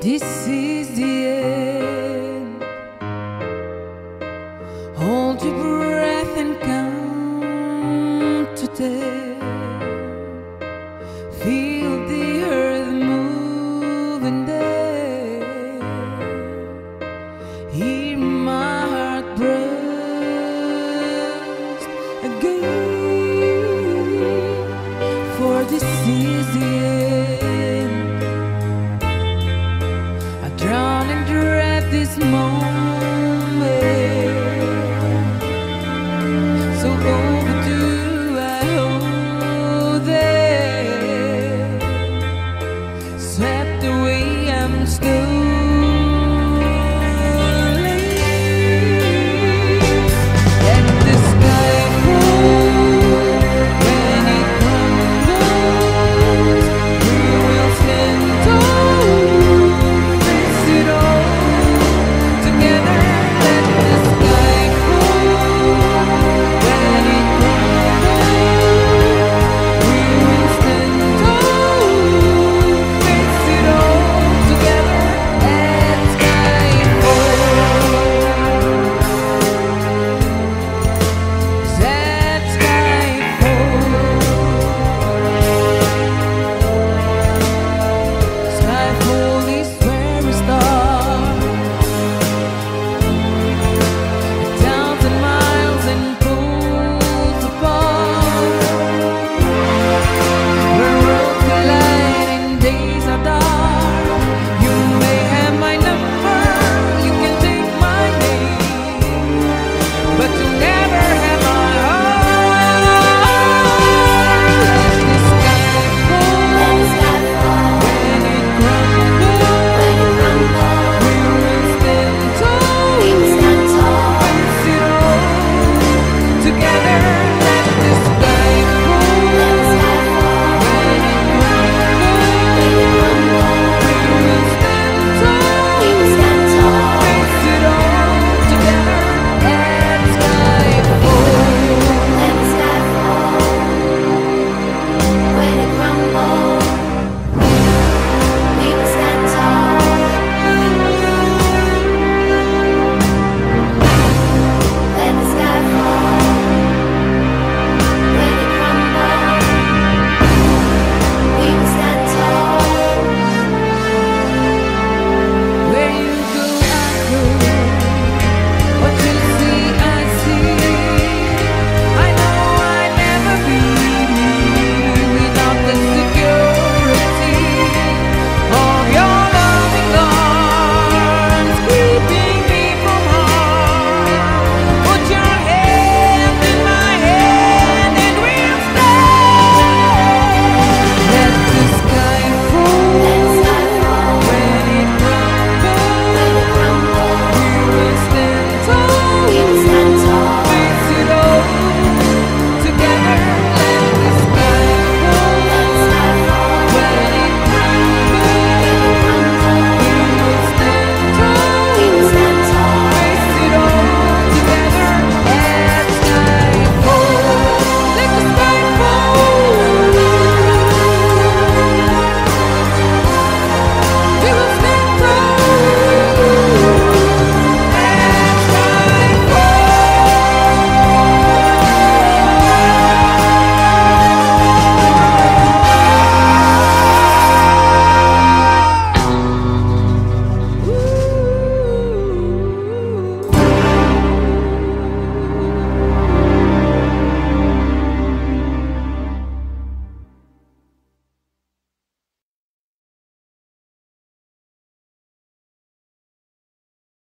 This is the end. Hold your breath and count to ten. Feel the earth moving there. Hear my heart burst again. this moment.